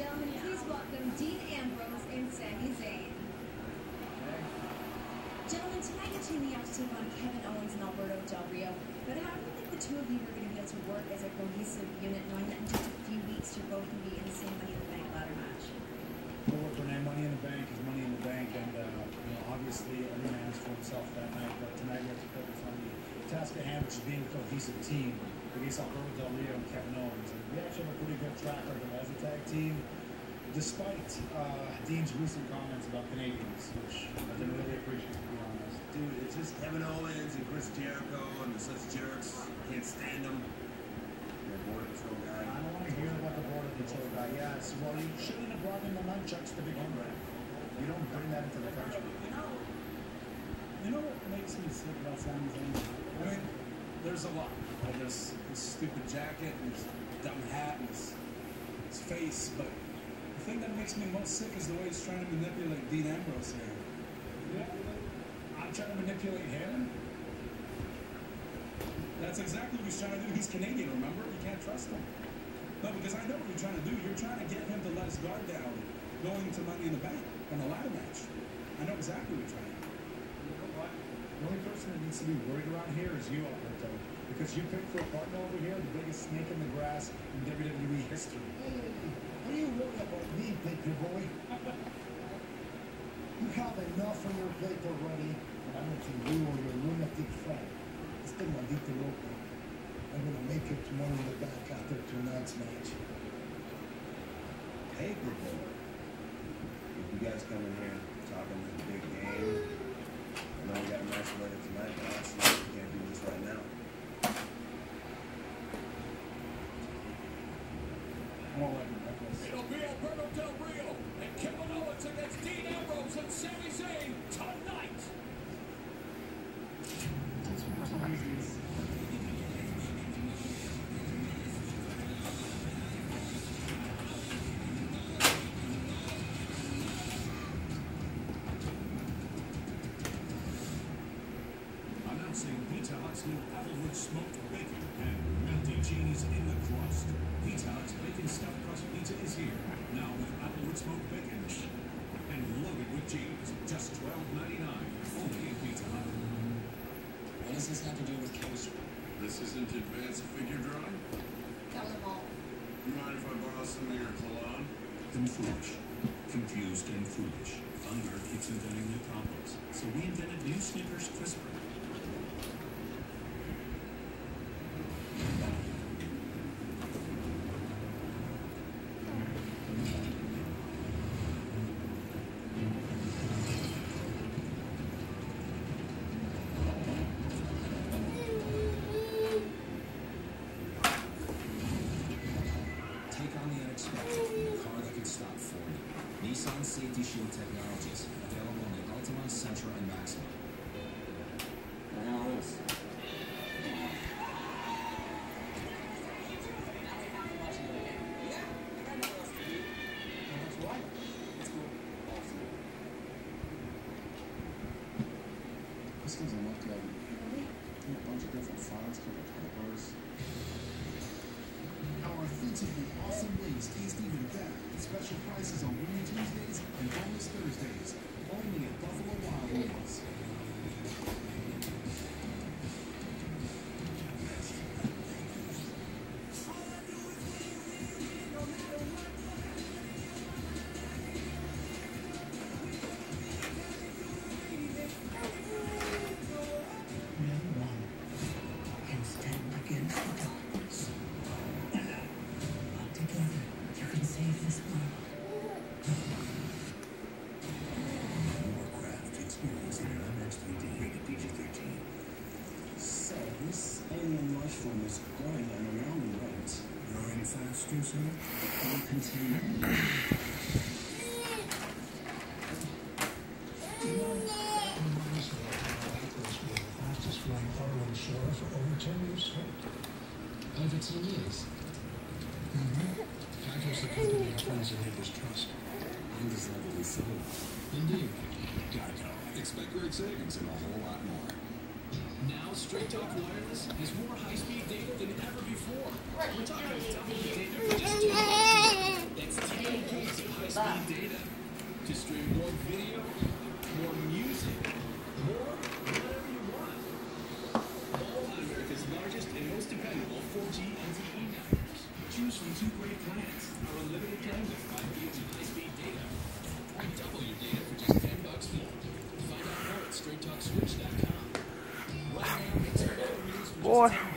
gentlemen, please welcome Dean Ambrose and Sami Zayn. Gentlemen, tonight you're up to take on Kevin Owens and Alberto Del Rio. But how do you think the two of you are going to be able to work as a cohesive unit, knowing that in just a few weeks you're both going to be in the same Money in the Bank ladder match? Money in the bank is money in the bank, and uh, you know, obviously every man has for himself that night. But tonight we have to focus on the task at hand, which is being a cohesive team against Alberto Del Rio and Kevin Owens. And we actually have a pretty good track record as a tag team, despite uh, Dean's recent comments about Canadians, which I didn't really appreciate, to be honest. Dude, it's just Kevin Owens and Chris Jericho and they're such jerks. Can't stand them. They're border patrol guy. I don't want to hear about the border patrol guy. Yes, well, you shouldn't have brought in the nunchucks to begin with. You don't bring that into the country. You know, you know what makes me sick about Sami Zayn? I mean, there's a lot. Like there's his stupid jacket and his dumb hat and his, his face, but the thing that makes me most sick is the way he's trying to manipulate Dean Ambrose here. Yeah, I'm trying to manipulate him. That's exactly what he's trying to do. He's Canadian, remember? You can't trust him. No, because I know what you're trying to do. You're trying to get him to let his guard down going to Money in the Bank on a ladder match. I know exactly what you're trying to do. The only person that needs to be worried around here is you, Alberto. Because you picked for a partner over here, the biggest snake in the grass in WWE history. What are you worried about me, baby boy? You have enough on your plate already, and I'm going to you or your lunatic friend. Este maldito loco. I'm to make it to Money in the Bank after tonight's match. Paperboy. If you guys come in here talking this big game, Know got we can't do this right now. It'll be Alberto Del Rio and Kevin Owens against Dean Ambrose and Sami Zayn tonight. There's applewood smoked bacon and melty cheese in the crust. Pizza Hut's Bacon Stuffed Crust Pizza is here. Now with applewood smoked bacon. And loaded with cheese. Just $12.99. Only at Pizza Hut. What does this have to do with chemistry? This isn't advanced figure drawing? Come on. You mind if I borrow some of your cologne? I'm foolish. Confused and foolish. Hunger keeps inventing new problems. So we invented new Snickers Crisper. safety shield technologies, available in the Altima, Sentra, and Maxima. The hell is this? This doesn't look good. A bunch of different files, different categories. Our feet have been awesome ways tasty even better special prices on winning Tuesdays and bonus Thursdays, only at Buffalo Wild Wings. storm is growing on around the lights. Growing faster, sir? Don't continue. Over 10 years. Mm-hmm. Fagos the company our friends and neighbors trust. Undeservedly so. Indeed. Geico. Expect great savings and a whole lot more. Now, Straight Talk Wireless has more high-speed data than ever before. We're talking before.